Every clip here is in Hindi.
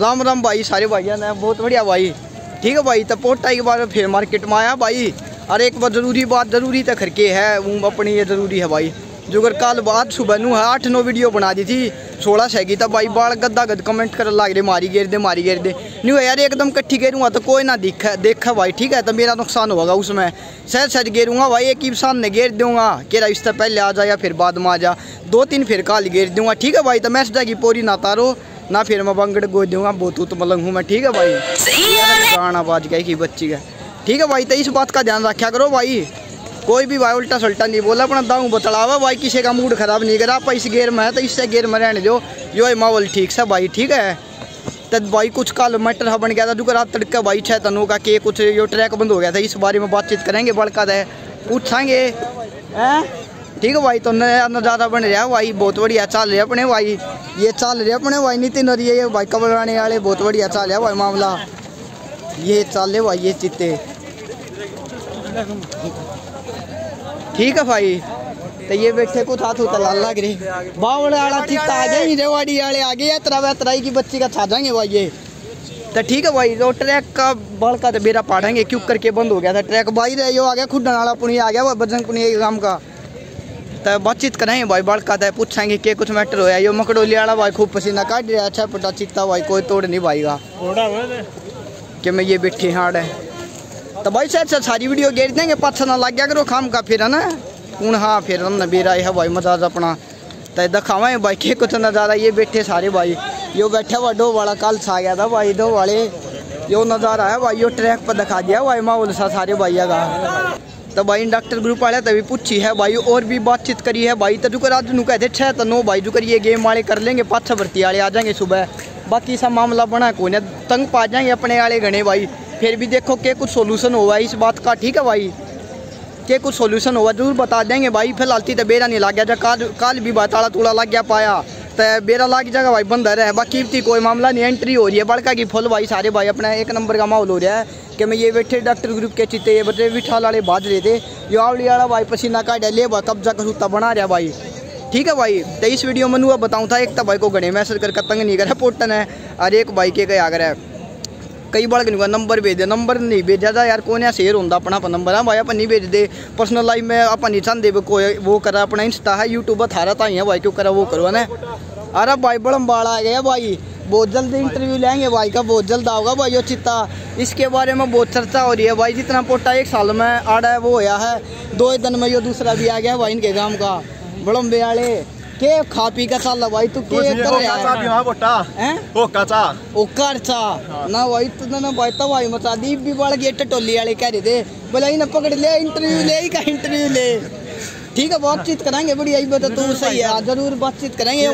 राम राम भाई, सारे भाइयों ने, बहुत बढ़िया भाई। ठीक है भाई तो पोटा के बाद फिर मार्केट में आया भाई। और एक बार ज़रूरी बात, ज़रूरी तो खरके है, वो अपनी ये ज़रूरी है भाई। जो अगर कल बाद सुबह नू है, आठ नौ वीडियो बना दी थी, सोलह सैगी तब भाई बाल गद्दा गद कमेंट कर लग रहे, मारी गेर दे, मारी गेर दे। नहीं यार, एकदम कट्ठी गेरूँगा तो कोई ना दिखा, देखा भाई, ठीक है तो मेरा नुकसान होगा उसमें। सहज सहज गेरूँगा भाई, एक ही सामने गेर दूँगा कि इससे पहले आ जा या फिर बाद में आ जा। दो तीन फिर काल गेर दूँगा ठीक है भाई तो मैं जाएगी पूरी ना तारो। ना फिर मैं बंगड़ गो दूँगा बहुत तो मलंग हूँ मैं, ठीक है भाई? गाना बाज गया की बच्ची का ठीक है भाई तो इस बात का ध्यान रखा करो भाई। कोई भी भाई उल्टा सल्टा नहीं बोला, अपना दाऊ बतलावा भाई, किसी का मूड खराब नहीं करा, आप इस गेर में है तो इससे गेर में रहने दो। जो है माहौल ठीक से भाई, ठीक है? तब भाई, कुछ कल मटर बन गया था जो रात तड़का भाई छः तनों का के कुछ जो ट्रैक बंद हो गया था, इस बारे में बातचीत करेंगे, बड़का है पूछेंगे। हैं? ठीक है भाई तो नज़ारा बन रहा भाई, बहुत बढ़िया चल रहा अपने भाई। ये चल रहे अपने भाई, नितिन और ये भाई कबराने वाले, बहुत बढ़िया चल रहा भाई मामला। ये चल रहे भाई, ये चित्ते ठीक है भाई तो ये बैठे को था तो लाल लग रही। बावड़ वाला चित्ता आ जाए रेवाड़ी वाले आ गए तरह वह तरह की बच्ची का छा जाएँगे भाई ये। तो ठीक है भाई तो ट्रैक का बड़ का तो बेरा पाड़ेंगे, क्यों करके बंद हो गया था ट्रैक। भाई रहे, यो आ गया खुद नाला पुणी आ गया बजरंग पुणी गाँव का। तो बातचीत करेंगे भाई बड़का तो पूछेंगे के कुछ मैटर होया। यो मकड़ोली वाला भाई खूब पसीना काट रहा अच्छा पटा चित्ता भाई कोई तोड़ नहीं भाईगा कि मैं ये बैठी हाड़ है। तो भाई शायद सारी वीडियो गेर देंगे पाछा ना लग गया करो खाम का फिर है ना। हूँ हाँ फिर हम बेरा है भाई मजाज अपना। तो दिखावा भाई के कुछ नज़ारा ये बैठे सारे भाई। यो बैठा हुआ दो वाला कल छा गया था भाई दो वाले। यो नज़ारा है भाई यो ट्रैक पर दिखा दिया भाई माहौल सा सारे भाई का। तो भाई डॉक्टर ग्रुप वाले तभी पूछी है, भाई और भी बातचीत करी है, भाई तो जुकर आज कहते छः तो नो, भाई जुकर ये गेम वाले, कर लेंगे, पाछा भर्ती वाले, आ जाएँगे सुबह। बाकी सब मामला बना को तंग पा जाएँगे अपने वाले घने भाई। फिर भी देखो के कुछ सोल्यूशन हुआ इस बात का, ठीक है भाई? के कुछ सोल्यूशन हुआ ज़रूर बता देंगे भाई। फ़िलहाल तो बेरा नहीं लग गया जब काल काल भी बात ताला तूड़ा लग गया पाया। तो बेरा लाग जाएगा भाई, बंदर है। बाकी कोई मामला नहीं एंट्री हो रही है, बड़का की फुल भाई, सारे भाई अपना एक नंबर का माहौल हो रहा है। कि मैं ये बैठे डॉक्टर ग्रुप के चित्ते ये बच्चे विठाल वाले बाज रहे थे। ये आवली वाला भाई पसीना काट ले भाई कब्जा कसूता बना रहा भाई। ठीक है भाई तो इस वीडियो में बताऊँ था, एक तो भाई को घने मैसेज कर तंग नहीं करा, पोटन है, और एक भाई के क्या है, कई बार नहीं हुआ नंबर भेज दे, नंबर नहीं भेजा था यार, कौन शेयर होता अपना, अपन नंबर, है भाई, अपन नहीं भेज दे। पर्सनल लाइफ में अपन नहीं चाहते कोई वो करा, अपना इंस्टा है यूट्यूब थारा था है भाई, क्यों करा, वो करो ना। अरे भाई बड़म बाल आ गया भाई। बहुत जल्द इंटरव्यू लेंगे भाई का बहुत जल्द आओगा भाई वो चित्ता। इसके बारे में बहुत चर्चा हो रही है भाई जितना पोटा एक साल में आड़ा है वो होया है। दो दिन में यो दूसरा भी आ गया भाई इनके गाँव का। बड़म्बे वाले के खा पी का चल भाई तू के कर रहा है? हाँ बोटा हैं? ओ काचा ओ करचा ना भाई तू ना भाई तो भाई मचा दी भी बढ़ गए टटोली वाले कह रहे थे। बोला इन्हें पकड़ ले इंटरव्यू ले ही का इंटरव्यू ले। ठीक है बातचीत करेंगे बड़ी आई बता तू सही है ज़रूर बातचीत करेंगे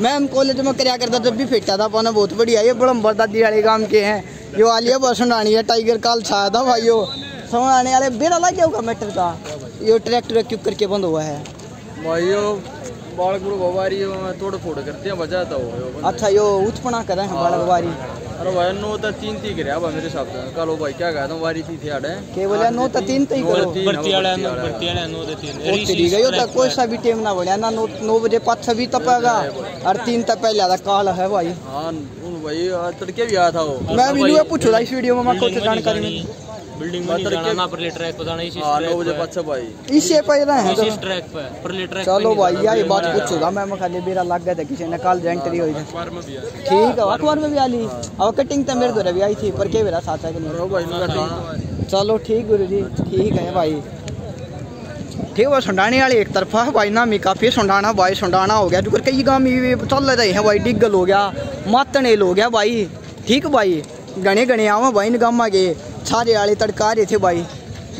मैम कॉलेज में कराया करता जब भी फेंकता था पाना बहुत बढ़िया ये बड़म्बर दादी वाले गाँव के हैं। जो आलिया बसंडानी है टाइगर काल छाया था भाई यो आने वाले बेरा लग गया होगा मैटर का। यो ट्रैक्टर क्यों करके बंद हुआ है? भाई बालक वारी तोड़ फोड़ करते हैं अच्छा यो उत्पना कर हैं बालक वारी अरे भाई नो तो तीन ती करे अब मेरे हिसाब से कल भाई क्या कहता हूँ वारी थी थे आड़े के बोले नो तो तीन ती करो भर्ती वाला नो भर्ती वाला नो तो तीन ओ तेरी गयो तो कोई सा भी टाइम ना बोले ना नो 9 बजे पाँच भी तपेगा और तीन तक पहले का काल है भाई हाँ भाई तड़के भी आया था वो मैं भी पूछो इस वीडियो में मैं कुछ जानकारी नहीं बिल्डिंग में जाना ना परले ट्रैक पे जाना इसी ट्रैक पे अच्छा भाई। इसे पे रहे हैं इसी ट्रैक पे परले ट्रैक चलो भाई यार ये बात पूछूँगा मैं मैं खाली मेरा लग गया था किसी ने कल एंट्री हुई। थी ठीक है अखबार में भी आ ली अब कटिंग तो मेरे दो भी आई थी पर के मेरा साथ है कि नहीं चलो ठीक गुरु जी ठीक है भाई। ठीक है सुंडाने वाले एक तरफा है भाई ना मी काफ़ी सुंडाना भाई सुंडाना हो गया। जो कई गाँव चल रहे हैं भाई डिगल हो गया मातनेल हो गया भाई। ठीक भाई गणे गणे आओ भाई इन गाँव के छारे वाले तड़का रहे थे भाई।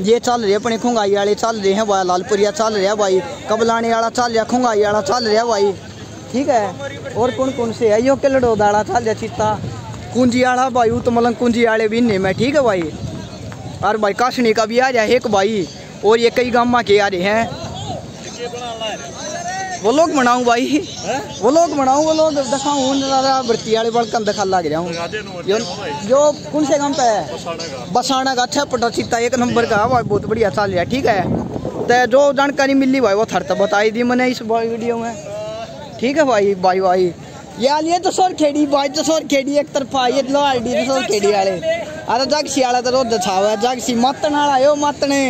ये चल रहे, अपने खुंगाई वाले चल रहे हैं भाई, लालपुरिया चल रहा भाई, कबलाने वाला चल रहा, खुंगाई वाला चल रहा भाई। ठीक है? और कौन कौन से है? यो के लड़ो दाड़ा चल रहा चित्ता कुंजी वाला भाई तो मतलब कुंजी वाले भी नहीं, मैं ठीक है भाई? और भाई, काशनी का भी आ रहा है एक भाई, और ये कई गामा के आ रहे हैं। वो लोग बनाऊँ भाई। है? वो लोग बनाऊँ वो लोग दिखाऊँ भर्ती वाले बल कम दिखा लग रहा हूँ। जो जो कौन से काम पे है? बसाना का। अच्छा पटा चित्ता एक नंबर का भाई बहुत बढ़िया चल रहा ठीक है? तो जो जानकारी मिली भाई वो थर तो बताई दी मैंने इस वीडियो में। ठीक है भाई भाई भाई। यार ये तो सोर खेड़ी भाई तो सोर खेड़ी एक तरफा ये लोहाड़ी तो सोर खेड़ी वाले अरे जगसी वाला तो रोड छावा है जगसी मतन वाला यो मतने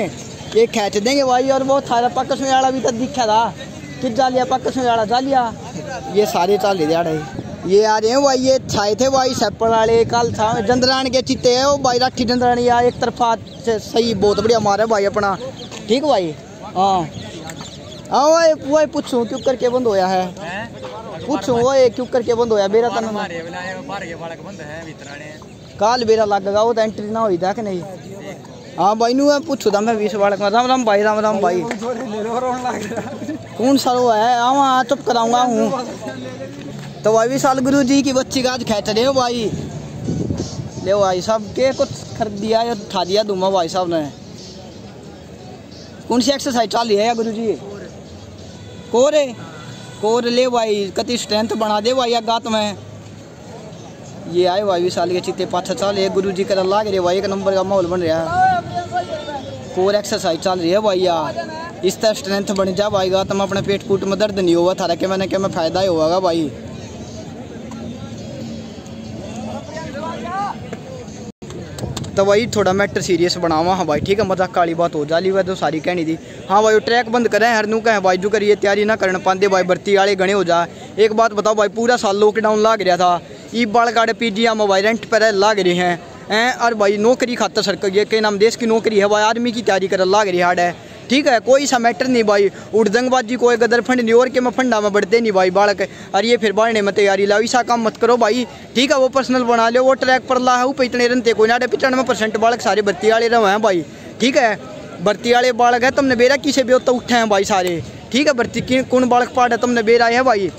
ये खेच देंगे भाई और वो थारा पक्का वाला भी तो दिखा था कि जालिया पक्का वाला जालिया ये सारे चाले दिहाड़े ये आ रहे हैं भाई ये छाए थे भाई सैपड़ वाले कल था। जंदरान के चित्ते है वो भाई राठी जंदरान या एक तरफा सही बहुत बढ़िया मारे भाई अपना। ठीक भाई? हाँ। हाँ वो वो पूछूँ क्यों करके बंद होया है? पूछूँ वो क्यों करके बंद होया? मेरा तन काल बेरा लग गया वो तो एंट्री ना हुई था कि नहीं? हाँ भाई नू पूछू था मैं बीस बालक राम राम भाई राम राम भाई। कौन सा वो है? हाँ हाँ चुप कराऊँगा हूँ। तो भाई भी साल गुरु जी की बच्ची का आज खेच रहे हो भाई। ले भाई साहब के कुछ खरीद दिया या उठा दिया दूँगा भाई साहब ने। कौन सी एक्सरसाइज चल है गुरु जी? कोरे। कोर ले भाई कति स्ट्रेंथ बना दे भाई गात में। ये आए भाई साल के चित्ते पाछा चल रहे गुरु जी कर लाग रहे भाई, एक नंबर का माहौल बन रहा है। कोर एक्सरसाइज चल रही है भाई इस तरह स्ट्रेंथ बन जा भाई गात में अपने पेट फूट में दर्द नहीं होगा, थारा के मैंने क्या मैं फ़ायदा ही होगा भाई। तो भाई थोड़ा मैटर सीरियस बनावा हाँ भाई, ठीक है, मज़ाक काली बात हो जाली वह तो सारी कहनी थी। हाँ भाई ट्रैक बंद करें, हर नू कहें, भाई, जो करिए, तैयारी ना करना पाते भाई, भर्ती वाले गणे हो जा। एक बात बताओ भाई, पूरा साल लॉकडाउन लाग रहा था। ई बाल जी मोबाइल रेंट पर लाग रहे हैं। हैं, और भाई नौकरी खातर सरकार ये के नाम देश की नौकरी है, भाई आर्मी की तैयारी कर लाग रही हार्ड है ठीक है, कोई सा मैटर नहीं भाई। उड़दंगबाजी कोई गदर फंड नहीं, और के मैं फंडा में बढ़ते नहीं भाई बालक। और ये फिर बढ़ने में तैयारी लाओ ऐसा काम मत करो भाई। ठीक है, वो पर्सनल बना लो, वो ट्रैक पर ला है, ऊपर इतने रनते कोई नाडे पचानवे परसेंट बालक सारे भर्ती वाले रहे हैं भाई। ठीक है, भर्ती वाले बालक है, तुमने बेरा किसे तो उठे हैं भाई सारे। ठीक है, भर्ती कौन बालक पाठ है, तुमने बेरा है भाई।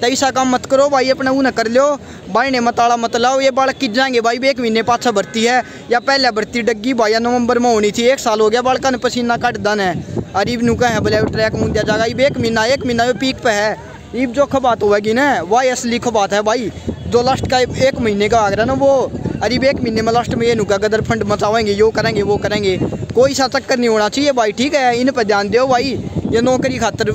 तो ऐसा काम मत करो, भाई अपने वो न कर लो। भाई ने मताड़ा मत लाओ, ये बालक किट जाएँगे। भाई भी एक महीने पाछा भर्ती है, या पहले भर्ती डग्गी, भाई नवंबर में होनी थी। एक साल हो गया बालका ने पसीना काट दन है और इब नु कहे बोले ट्रैक मुँह दिया जाएगा एक महीना एक महीना पीक पे है। इब जो खबात होगी ना, वही असली खबात है भाई। जो लास्ट का एक महीने का आगरा ना वो, अरीब एक महीने में लास्ट में ये नुका गदर फंड मचावेंगे, यो करेंगे, वो करेंगे। कोई सा चक्कर नहीं होना चाहिए भाई, ठीक है? इन पर ध्यान दो भाई। ये नौकरी खातर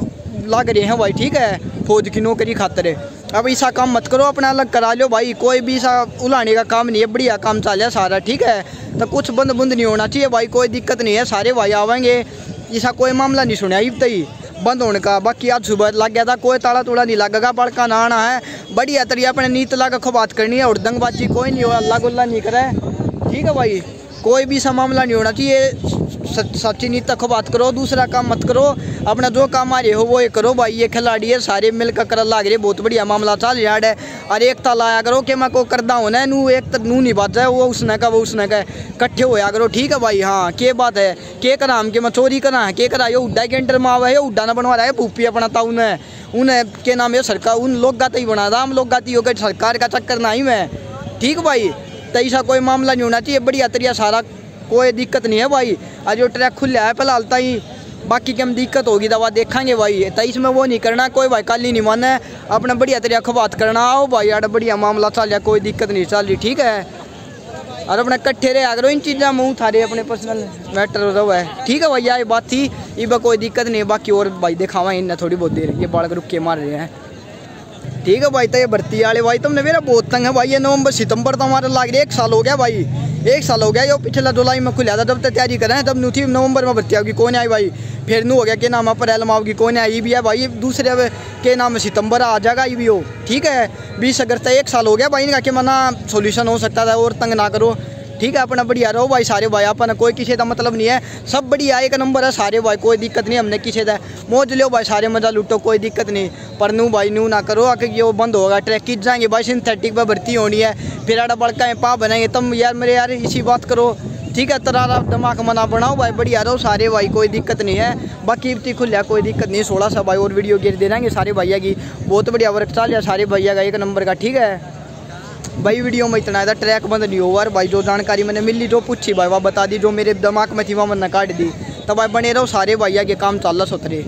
लग रहे हैं भाई, ठीक है? फौज की नौकरी खातर अब ऐसा काम मत करो, अपना अलग करा लो भाई। कोई भी ऐसा उलाने का काम नहीं है, बढ़िया काम चल है सारा, ठीक है? तो कुछ बंद बुंद नहीं होना चाहिए भाई, कोई दिक्कत नहीं है, सारे भाई आवेंगे। ऐसा कोई मामला नहीं सुना इब तई बंद होने का, बाकी आज सुबह लग गया था, कोई ताला तोड़ा नहीं लगेगा बड़का ना आना है। बढ़िया तरी अपने नीत लगा खो बात करनी है, और दंगबाजी कोई नहीं हो, अल्लाह गुल्ला नहीं करे। ठीक है भाई, कोई भी सा मामला नहीं होना चाहिए। सच्ची नीत तक बात करो, दूसरा काम मत करो। अपना जो काम आ रहे हो, वो ये करो भाई। ये खिलाड़ी है, सारे मिलकर कर लाग रहे बहुत बढ़िया मामला चल रहा है। और एक ताल आया करो कि मैं को करदा होना नू एक नू नहीं बात है। वो उसने का वो उसने का कट्ठे होया करो। ठीक है भाई हाँ के बात है? के करा हम के मैं चोरी करा? के करा? ये उड्डा के मावा है उड्डा ना बनवा रहा है। भूपी अपना था उन्हें उन्हें के नाम है, सरकार, उन लोग गाते ही बना रहा हम लोग गाती हो सरकार का चक्कर ना ही मैं। ठीक भाई तो ऐसा कोई मामला नहीं होना चाहिए। बढ़िया तरिया सारा कोई दिक्कत नहीं है भाई। आज जो ट्रैक खुला है फ़िलहाल ही बाकी की हम दिक्कत होगी दवा देखेंगे भाई। तो इसमें वो नहीं करना, कोई भाई कल ही नहीं माना है। अपना बढ़िया तरीका बात करना, आओ भाई यार बढ़िया मामला चल रहा, कोई दिक्कत नहीं चल रही, ठीक है? और अपने कट्ठे रहे, अगर इन चीज़ा मुँह थारे अपने पर्सनल मैटर रहो। है ठीक है भैया ये बात थी इब कोई दिक्कत नहीं बाकी और भाई दिखावा इन्हें थोड़ी बहुत देर, ये बालक रुक के मार रहे हैं। ठीक है भाई तो ये भर्ती वाले भाई, तुमने मेरा बहुत तंग है भाई, ये नवंबर सितंबर तो हमारे लाग रही, एक साल हो गया भाई। एक साल हो गया, यो पिछला जुलाई में खुला था जब तक तैयारी करें, तब नू थी नवंबर में भर्ती होगी कौन आई भाई? फिर नू हो गया के नाम अप्रैल में आओगी। कौन आई भी है भाई दूसरे के नाम सितंबर आ जाएगा ई भी हो। ठीक है, बीस अगस्त एक साल हो गया भाई इनका, कि मना सोल्यूशन हो सकता था और तंग ना करो। ठीक है, अपना बढ़िया रहो भाई, सारे भाई, अपना कोई किसी का मतलब नहीं है। सब बढ़िया, एक नंबर है सारे भाई, कोई दिक्कत नहीं, हमने किसी का मौज लो भाई, सारे मज़ा लूटो, कोई दिक्कत नहीं। पर नू भाई, नू ना करो, आके ये बंद होगा, ट्रैक की जाएँगे। भाई सिंथेटिक पर भर्ती होनी है, फिर आड़ा बड़का है पा बनाएँगे। तुम यार, मेरे यार, इसी बात करो। ठीक है, तरारा दिमाग मना बनाओ भाई, बढ़िया रहो, सारे भाई, कोई दिक्कत नहीं है। बाकी इतनी खुलिया कोई दिक्कत नहीं, सोलह सा भाई और वीडियो गिर दे देंगे सारे भैया की। बहुत बढ़िया वर्क चल सारे भैया का एक नंबर का, ठीक है? भाई, वीडियो में इतना था ट्रैक बंद नहीं हुआ भाई, जो जानकारी मैंने मिली, जो पूछी भाई, वह बता दी, जो मेरे दिमाग में थी, वह मैंने काट दी। तो भाई, बने रहो सारे भाई के काम चल सोतरे